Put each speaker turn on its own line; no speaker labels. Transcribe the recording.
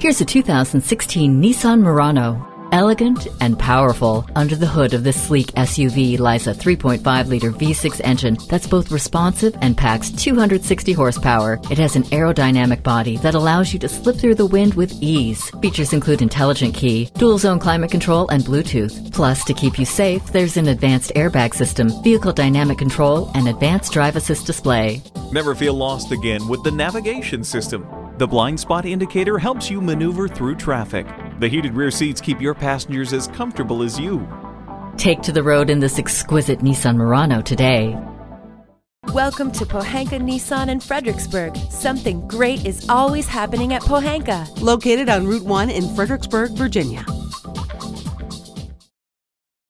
Here's a 2016 Nissan Murano. Elegant and powerful, under the hood of this sleek SUV lies a 3.5 liter V6 engine that's both responsive and packs 260 horsepower. It has an aerodynamic body that allows you to slip through the wind with ease. Features include intelligent key, dual zone climate control, and Bluetooth. Plus, to keep you safe, there's an advanced airbag system, vehicle dynamic control, and advanced drive assist display.
Never feel lost again with the navigation system. The blind spot indicator helps you maneuver through traffic. The heated rear seats keep your passengers as comfortable as you.
Take to the road in this exquisite Nissan Murano today.
Welcome to Pohanka Nissan in Fredericksburg. Something great is always happening at Pohanka.
Located on Route 1 in Fredericksburg, Virginia.